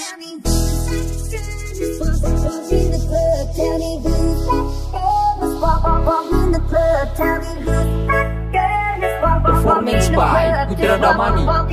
Tell me who's that girl that's walk, walk in the club? Tell me who's that girl that's walk, walk, walk in the club? Tell me who's that girl that's walk, in Performance the by club? Putra Just walk, Damani, walk